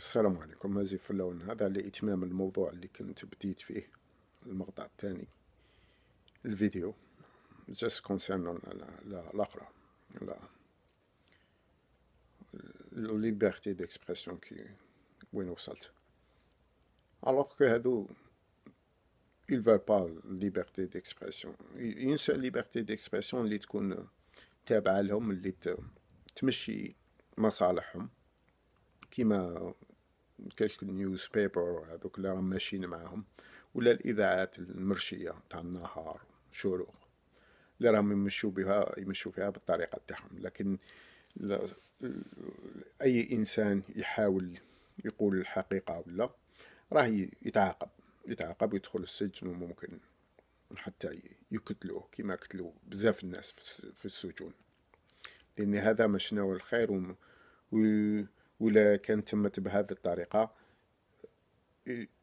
السلام عليكم. مازي في اللون هذا لإتمام الموضوع اللي كنت بديت فيه المقطع الثاني الفيديو. Juste concernant الأخرى la liberté d'expression كي وين وصلت alors que هادو ils veulent pas liberté d'expression. Une seule liberté d'expression اللي تكون تابعة لهم اللي تمشي مصالحهم كيما كاش نيوز بيبر هذوك اللي راهم ماشيين معاهم ولا الإذاعات المرشية تاع النهار شروق اللي راهم يمشوا بها يمشوا فيها بالطريقة تاعهم. لكن أي إنسان يحاول يقول الحقيقة ولا راه يتعاقب يتعاقب ويدخل السجن وممكن حتى يقتلوه كما قتلوا بزاف الناس في السجون. لأن هذا مش نوع الخير و... ولا كان تمت بهذه الطريقة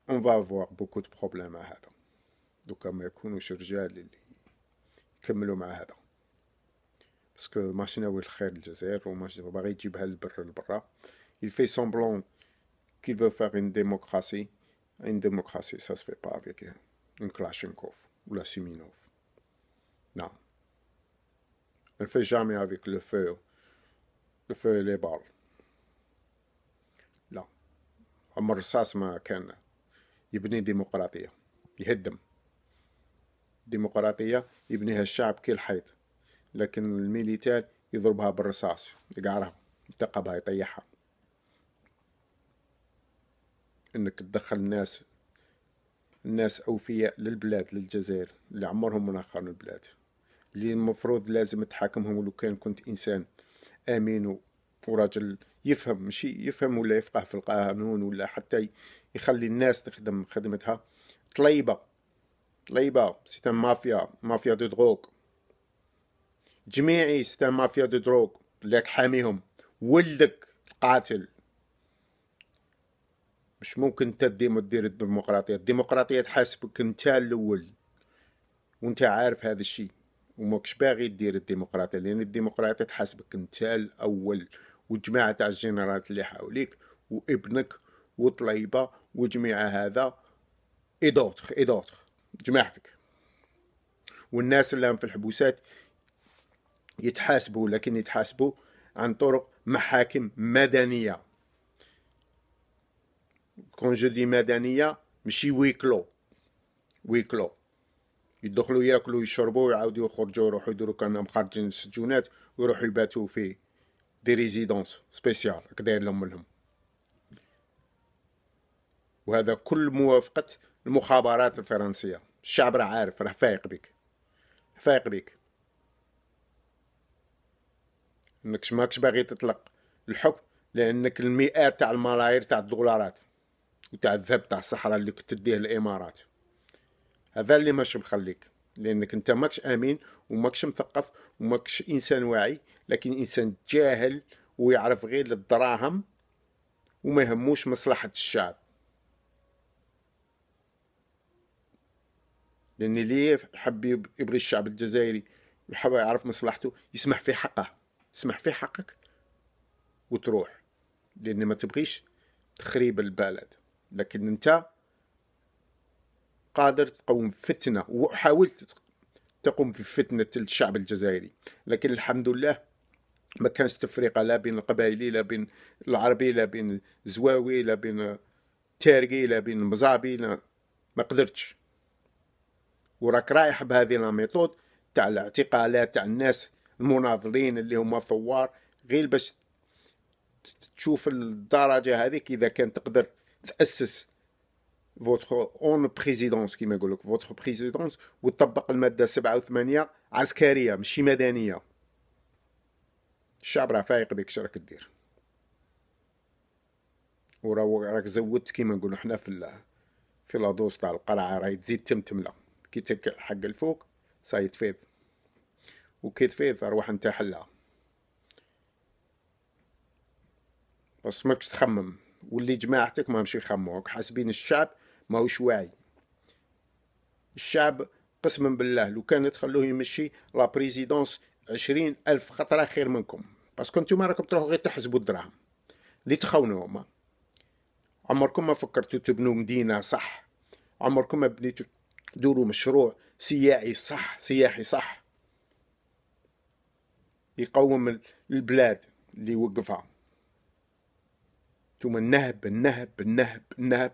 on va voir beaucoup de problèmes مع هذا دوكا ما يكونوش رجال اللي يكملوا مع هذا parce que ماشي ناوي الخير للجزائر وماشي باغي يجيبها للبر لبرا il fait semblant qu'il veut faire une démocratie une démocratie ça se fait pas avec une Kalachnikov ou la Siminov non on ne fait jamais avec le feu le feu et les balles أما الرصاص ما كان يبني ديمقراطية يهدم. ديمقراطية يبنيها الشعب كي الحيط لكن الميليتار يضربها بالرصاص يقعرها يتقبها يطيحها. إنك تدخل الناس الناس أوفياء للبلاد للجزائر اللي عمرهم ما نخروا البلاد. اللي المفروض لازم تحاكمهم لو كان كنت إنسان امين وراجل يفهم ماشي يفهم ولا يفقه في القانون ولا حتى يخلي الناس تخدم خدمتها. طليبة طليبة c'est un mafia mafia de drogue جميعي c'est un mafia de drogue لك حاميهم. ولدك القاتل. مش ممكن انت دير الديمقراطية. الديمقراطية تحاسبك انت الأول. وانت عارف هذا الشيء. وماكش باغي دير الديمقراطية لأن الديمقراطية تحاسبك انت الأول. وجماعة تاع الجنرالات اللي حوليك وابنك وطليبة وجميع هذا et d'autres et d'autres جماعتك. والناس اللي في الحبوسات يتحاسبوا لكن يتحاسبوا عن طرق محاكم مدنية. quand je dis مدنية ماشي ويكلو ويكلو يدخلوا ياكلوا يشربوا ويعاودوا يخرجوا يروحوا يديروا كانهم خارجين السجونات ويروحوا يباتوا في des résidences spéciales كداير لهم لهم وهذا كل موافقة المخابرات الفرنسية الشعب راه عارف راه فايق بك فايق بك انك ماكش باغي تطلق الحكم لانك المئات تاع الملايير تاع الدولارات وتاع الذهب تاع الصحراء اللي كنت تديه الامارات هذا اللي ماشي مخليك لأنك أنت ماكش امين وماكش مثقف وماكش إنسان واعي لكن إنسان جاهل ويعرف غير الدراهم وما يهموش مصلحة الشعب. لأن اللي حب يبغي الشعب الجزائري ويحب يعرف مصلحته يسمح في حقه تسمح في حقك وتروح لأن ما تبغيش تخريب البلد. لكن أنت قادر تقوم فتنة وحاولت تقوم في فتنة الشعب الجزائري لكن الحمد لله ما كانش تفرقة لا بين القبائلي لا بين العربي لا بين زواوي لا بين تارقي لا بين مزابي لا ما قدرتش. وراك رايح بهذه ال méthode تاع الاعتقالات تاع الناس المناضلين اللي هما ثوار غير باش تشوف الدرجة هذيك إذا كان تقدر تأسس votre une présidence كيما يقول لك votre présidence وتطبق الماده 87 عسكريه ماشي مدنيه الشعب راه فايق بك شراك دير وراه راك زودت كيما نقولوا حنا في في la dose تاع القرعه راهي تزيد تمتمله كي حق الفوق صاي تفيض وكي تفيض أروح انت حلها بس ماكش تخمم واللي جماعتك ما مشي يخموك حاسبين الشعب ماهوش واعي. الشعب قسما بالله لو كان تخلوه يمشي la présidence عشرين ألف خطرة خير منكم. باسكو نتوما راكم تروحوا غير تحسبوا الدراهم. اللي تخونوا هما. عمركم ما فكرتوا تبنوا مدينة صح. عمركم ما بنيتوا دوروا مشروع سياحي صح سياحي صح. يقوم البلاد اللي يوقفها. ثم النهب النهب النهب النهب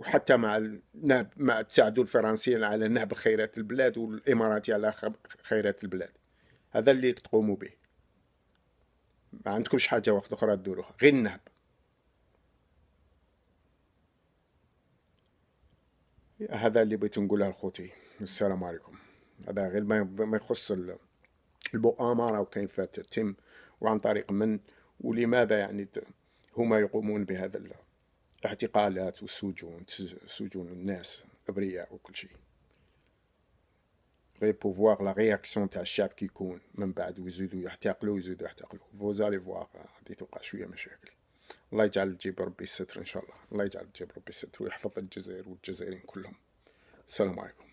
وحتى مع النهب مع تساعدوا الفرنسيين على نهب خيرات البلاد والاماراتي على خيرات البلاد. هذا اللي تقوموا به. ما عندكمش حاجة وقت أخرى تدوروها غير النهب. هذا اللي بغيت نقوله لخوتي. السلام عليكم. هذا غير ما يخص المؤامرة وكيف تتم وعن طريق من ولماذا يعني هما يقومون بهذا الاعتقالات والسجون سجون الناس أبرياء وكل شيء. غير pour voir la réaction تاع الشعب كيكون من بعد ويزيدوا يعتقلوا ويزيدوا يعتقلوا. vous allez voir غادي توقع شوية مشاكل. الله يجعل تجيب ربي الستر إن شاء الله. الله يجعل تجيب ربي الستر ويحفظ الجزائر والجزائريين كلهم. السلام عليكم.